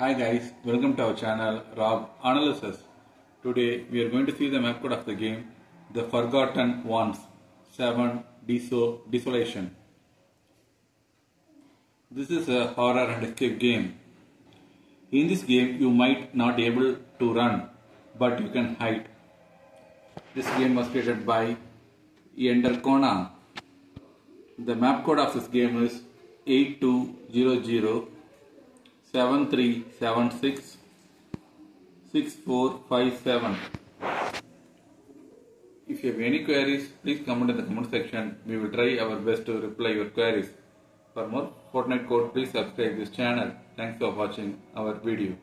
Hi guys, welcome to our channel Rob Analysis. Today we are going to see the map code of the game The Forgotten Ones 7 Deso- Desolation. This is a horror and escape game. In this game you might not able to run but you can hide. This game was created by Ender Kona. The map code of this game is 8200 7376 6457. If you have any queries, please comment in the comment section. We will try our best to reply your queries. For more Fortnite code, please subscribe this channel. Thanks for watching our video.